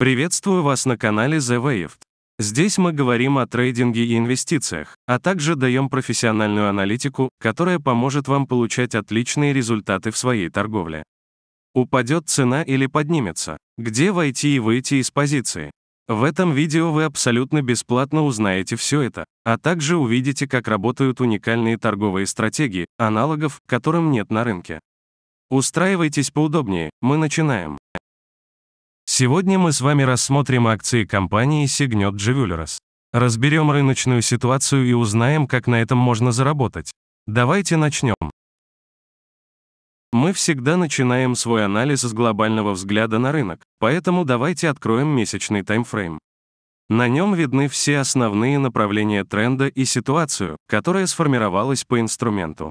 Приветствую вас на канале The Waved. Здесь мы говорим о трейдинге и инвестициях, а также даем профессиональную аналитику, которая поможет вам получать отличные результаты в своей торговле. Упадет цена или поднимется? Где войти и выйти из позиции? В этом видео вы абсолютно бесплатно узнаете все это, а также увидите, как работают уникальные торговые стратегии, аналогов, которым нет на рынке. Устраивайтесь поудобнее, мы начинаем. Сегодня мы с вами рассмотрим акции компании Signet Jewelers. Разберем рыночную ситуацию и узнаем, как на этом можно заработать. Давайте начнем. Мы всегда начинаем свой анализ с глобального взгляда на рынок, поэтому давайте откроем месячный таймфрейм. На нем видны все основные направления тренда и ситуацию, которая сформировалась по инструменту.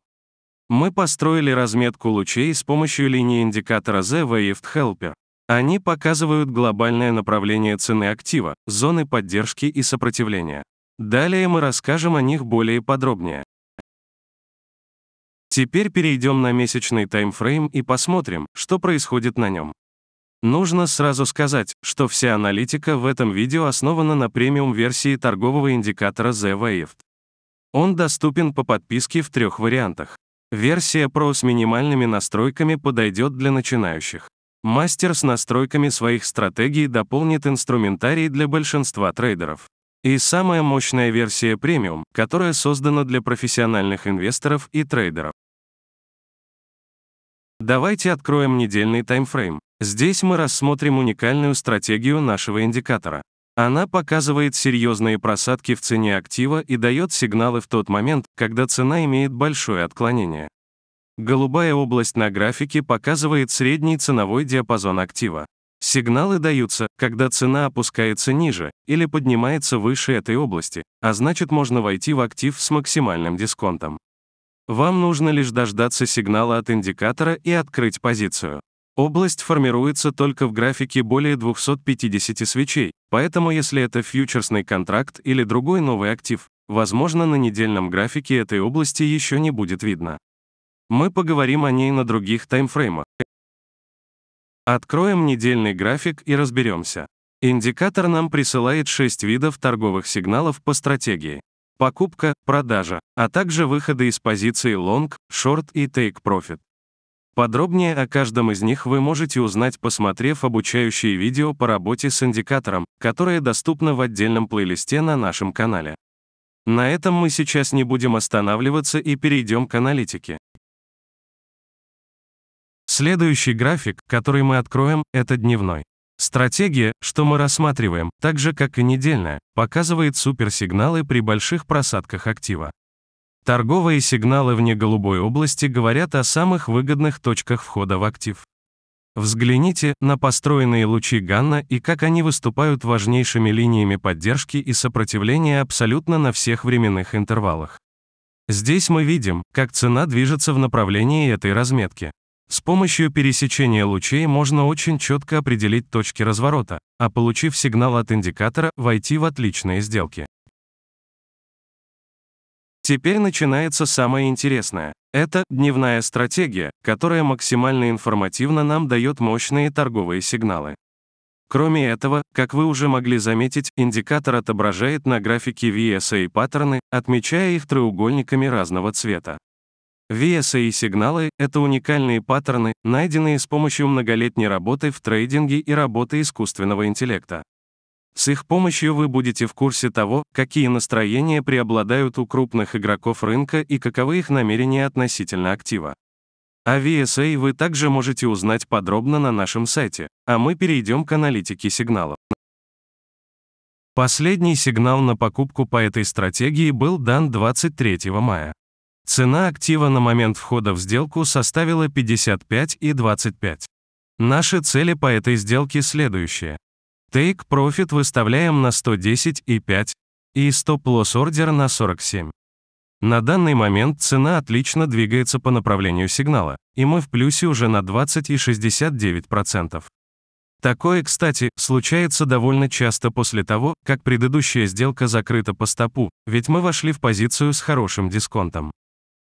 Мы построили разметку лучей с помощью линии индикатора The Helper. Они показывают глобальное направление цены актива, зоны поддержки и сопротивления. Далее мы расскажем о них более подробнее. Теперь перейдем на месячный таймфрейм и посмотрим, что происходит на нем. Нужно сразу сказать, что вся аналитика в этом видео основана на премиум-версии торгового индикатора Waved. Он доступен по подписке в трех вариантах. Версия Pro с минимальными настройками подойдет для начинающих. Мастер с настройками своих стратегий дополнит инструментарий для большинства трейдеров. И самая мощная версия премиум, которая создана для профессиональных инвесторов и трейдеров. Давайте откроем недельный таймфрейм. Здесь мы рассмотрим уникальную стратегию нашего индикатора. Она показывает серьезные просадки в цене актива и дает сигналы в тот момент, когда цена имеет большое отклонение. Голубая область на графике показывает средний ценовой диапазон актива. Сигналы даются, когда цена опускается ниже или поднимается выше этой области, а значит можно войти в актив с максимальным дисконтом. Вам нужно лишь дождаться сигнала от индикатора и открыть позицию. Область формируется только в графике более 250 свечей, поэтому если это фьючерсный контракт или другой новый актив, возможно на недельном графике этой области еще не будет видно. Мы поговорим о ней на других таймфреймах. Откроем недельный график и разберемся. Индикатор нам присылает 6 видов торговых сигналов по стратегии. Покупка, продажа, а также выходы из позиции long, short и take profit. Подробнее о каждом из них вы можете узнать, посмотрев обучающие видео по работе с индикатором, которое доступно в отдельном плейлисте на нашем канале. На этом мы сейчас не будем останавливаться и перейдем к аналитике. Следующий график, который мы откроем, это дневной. Стратегия, что мы рассматриваем, так же как и недельная, показывает суперсигналы при больших просадках актива. Торговые сигналы вне голубой области говорят о самых выгодных точках входа в актив. Взгляните на построенные лучи Ганна и как они выступают важнейшими линиями поддержки и сопротивления абсолютно на всех временных интервалах. Здесь мы видим, как цена движется в направлении этой разметки. С помощью пересечения лучей можно очень четко определить точки разворота, а получив сигнал от индикатора, войти в отличные сделки. Теперь начинается самое интересное. Это дневная стратегия, которая максимально информативно нам дает мощные торговые сигналы. Кроме этого, как вы уже могли заметить, индикатор отображает на графике VSA паттерны, отмечая их треугольниками разного цвета. VSA и сигналы — это уникальные паттерны, найденные с помощью многолетней работы в трейдинге и работы искусственного интеллекта. С их помощью вы будете в курсе того, какие настроения преобладают у крупных игроков рынка и каковы их намерения относительно актива. О VSA вы также можете узнать подробно на нашем сайте, а мы перейдем к аналитике сигналов. Последний сигнал на покупку по этой стратегии был дан 23 мая. Цена актива на момент входа в сделку составила 55 и 25. Наши цели по этой сделке следующие. Take Profit выставляем на 110 и 5, и стоп-лосс ордер на 47. На данный момент цена отлично двигается по направлению сигнала, и мы в плюсе уже на 20 и 69%. Такое, кстати, случается довольно часто после того, как предыдущая сделка закрыта по стопу, ведь мы вошли в позицию с хорошим дисконтом.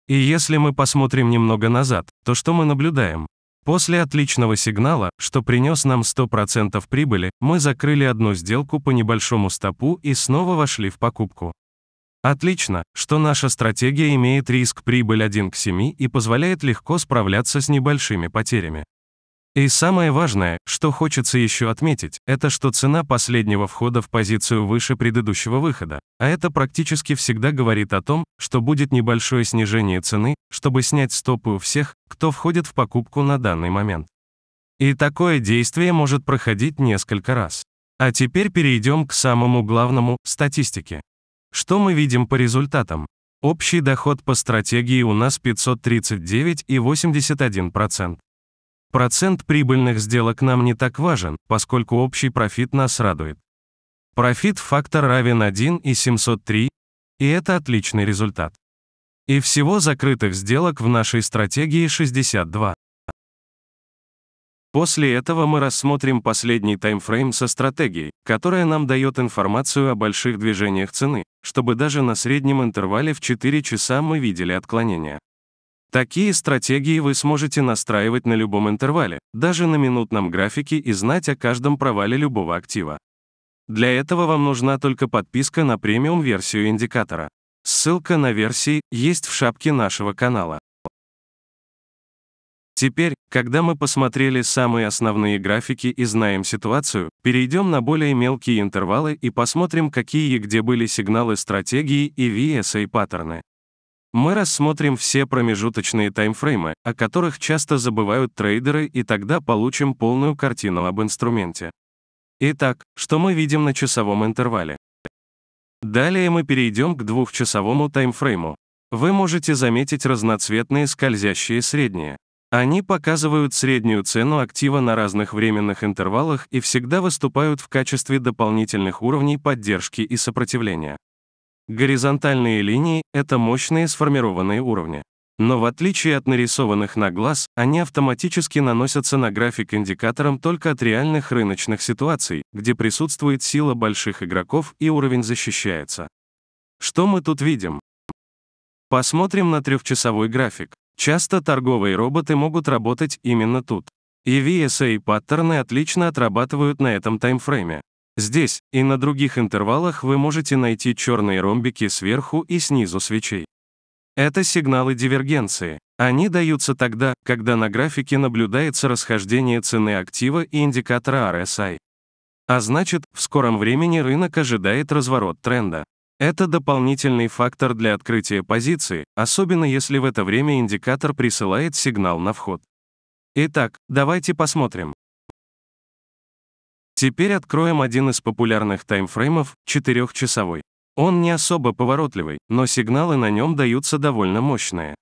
И если мы посмотрим немного назад, то что мы наблюдаем? После отличного сигнала, что принес нам 100% прибыли, мы закрыли одну сделку по небольшому стопу и снова вошли в покупку. Отлично, что наша стратегия имеет риск прибыль 1 к 7 и позволяет легко справляться с небольшими потерями. И самое важное, что хочется еще отметить, это что цена последнего входа в позицию выше предыдущего выхода, а это практически всегда говорит о том, что будет небольшое снижение цены, чтобы снять стопы у всех, кто входит в покупку на данный момент. И такое действие может проходить несколько раз. А теперь перейдем к самому главному – статистике. Что мы видим по результатам? Общий доход по стратегии у нас 539,81%. Процент прибыльных сделок нам не так важен, поскольку общий профит нас радует. Профит-фактор равен 1,703, и это отличный результат. И всего закрытых сделок в нашей стратегии 62. После этого мы рассмотрим последний таймфрейм со стратегией, которая нам дает информацию о больших движениях цены, чтобы даже на среднем интервале в 4 часа мы видели отклонения. Такие стратегии вы сможете настраивать на любом интервале, даже на минутном графике и знать о каждом провале любого актива. Для этого вам нужна только подписка на премиум-версию индикатора. Ссылка на версии есть в шапке нашего канала. Теперь, когда мы посмотрели самые основные графики и знаем ситуацию, перейдем на более мелкие интервалы и посмотрим, какие и где были сигналы стратегии и VSA паттерны. Мы рассмотрим все промежуточные таймфреймы, о которых часто забывают трейдеры, и тогда получим полную картину об инструменте. Итак, что мы видим на часовом интервале? Далее мы перейдем к двухчасовому таймфрейму. Вы можете заметить разноцветные скользящие средние. Они показывают среднюю цену актива на разных временных интервалах и всегда выступают в качестве дополнительных уровней поддержки и сопротивления. Горизонтальные линии — это мощные сформированные уровни. Но в отличие от нарисованных на глаз, они автоматически наносятся на график индикатором только от реальных рыночных ситуаций, где присутствует сила больших игроков и уровень защищается. Что мы тут видим? Посмотрим на трехчасовой график. Часто торговые роботы могут работать именно тут. И VSA паттерны отлично отрабатывают на этом таймфрейме. Здесь и на других интервалах вы можете найти черные ромбики сверху и снизу свечей. Это сигналы дивергенции. Они даются тогда, когда на графике наблюдается расхождение цены актива и индикатора RSI. А значит, в скором времени рынок ожидает разворот тренда. Это дополнительный фактор для открытия позиции, особенно если в это время индикатор присылает сигнал на вход. Итак, давайте посмотрим. Теперь откроем один из популярных таймфреймов, четырехчасовой. Он не особо поворотливый, но сигналы на нем даются довольно мощные.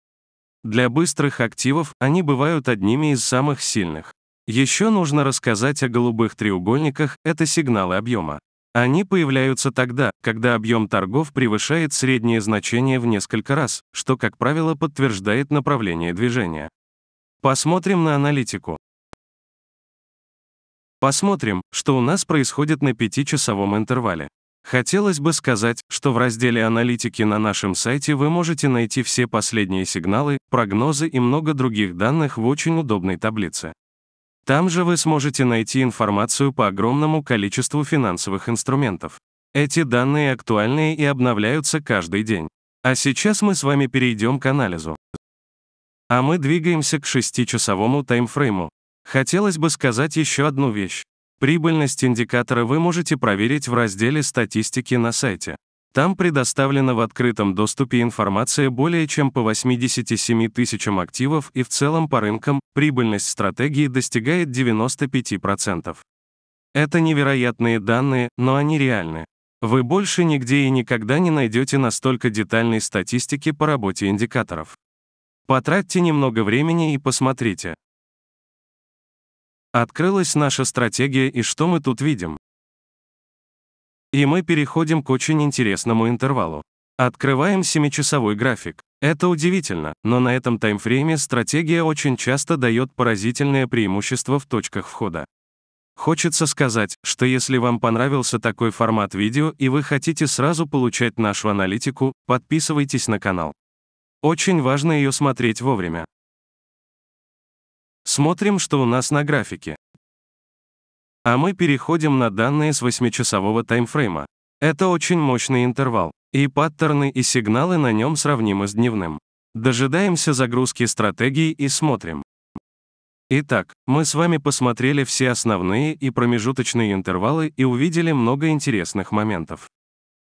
Для быстрых активов они бывают одними из самых сильных. Еще нужно рассказать о голубых треугольниках, это сигналы объема. Они появляются тогда, когда объем торгов превышает среднее значение в несколько раз, что, как правило, подтверждает направление движения. Посмотрим на аналитику. Посмотрим, что у нас происходит на 5-часовом интервале. Хотелось бы сказать, что в разделе аналитики на нашем сайте вы можете найти все последние сигналы, прогнозы и много других данных в очень удобной таблице. Там же вы сможете найти информацию по огромному количеству финансовых инструментов. Эти данные актуальные и обновляются каждый день. А сейчас мы с вами перейдем к анализу. А мы двигаемся к 6-часовому таймфрейму, Хотелось бы сказать еще одну вещь. Прибыльность индикатора вы можете проверить в разделе «Статистики» на сайте. Там предоставлена в открытом доступе информация более чем по 87 тысячам активов и в целом по рынкам прибыльность стратегии достигает 95%. Это невероятные данные, но они реальны. Вы больше нигде и никогда не найдете настолько детальной статистики по работе индикаторов. Потратьте немного времени и посмотрите, Открылась наша стратегия и что мы тут видим? И мы переходим к очень интересному интервалу. Открываем 7-часовой график. Это удивительно, но на этом таймфрейме стратегия очень часто дает поразительное преимущество в точках входа. Хочется сказать, что если вам понравился такой формат видео и вы хотите сразу получать нашу аналитику, подписывайтесь на канал. Очень важно ее смотреть вовремя. Смотрим, что у нас на графике. А мы переходим на данные с 8-часового таймфрейма. Это очень мощный интервал, и паттерны и сигналы на нем сравнимы с дневным. Дожидаемся загрузки стратегии и смотрим. Итак, мы с вами посмотрели все основные и промежуточные интервалы и увидели много интересных моментов.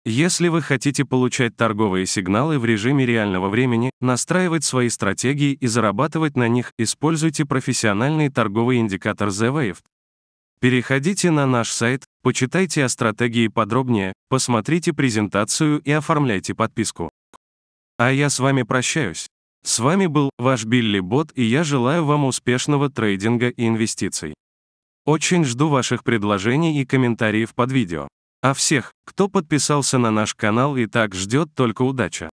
Если вы хотите получать торговые сигналы в режиме реального времени, настраивать свои стратегии и зарабатывать на них, используйте профессиональный торговый индикатор The Wave. Переходите на наш сайт, почитайте о стратегии подробнее, посмотрите презентацию и оформляйте подписку. А я с вами прощаюсь. С вами был ваш Билли Бот, и я желаю вам успешного трейдинга и инвестиций. Очень жду ваших предложений и комментариев под видео. А всех, кто подписался на наш канал и так ждет только удача.